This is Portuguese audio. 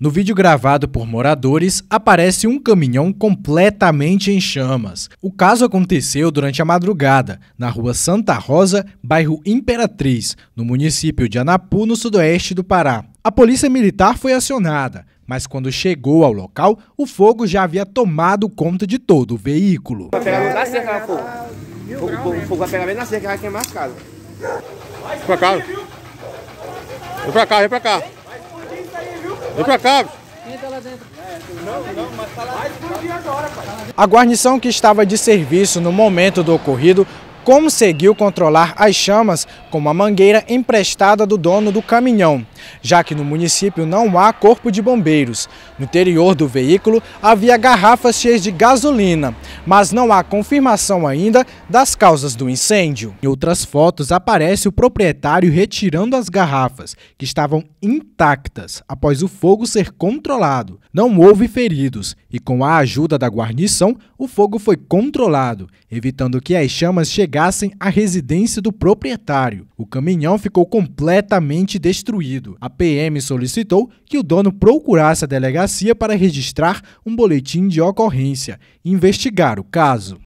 No vídeo gravado por moradores, aparece um caminhão completamente em chamas. O caso aconteceu durante a madrugada, na rua Santa Rosa, bairro Imperatriz, no município de Anapu, no sudoeste do Pará. A polícia militar foi acionada, mas quando chegou ao local, o fogo já havia tomado conta de todo o veículo. Vai pegar no da cerca, pô. O fogo- o fogo vai pegar bem na cerca, vai queimar as casas. Vem pra cá. Vem pra cá, vem pra cá. Vem pra cá. bicho. A guarnição que estava de serviço no momento do ocorrido conseguiu controlar as chamas com uma mangueira emprestada do dono do caminhão, já que no município não há corpo de bombeiros. No interior do veículo havia garrafas cheias de gasolina, mas não há confirmação ainda das causas do incêndio. Em outras fotos aparece o proprietário retirando as garrafas, que estavam intactas após o fogo ser controlado. Não houve feridos e com a ajuda da guarnição, o fogo foi controlado, evitando que as chamas chegassem à residência do proprietário. O caminhão ficou completamente destruído. A PM solicitou que o dono procurasse a delegacia para registrar um boletim de ocorrência e investigar o caso.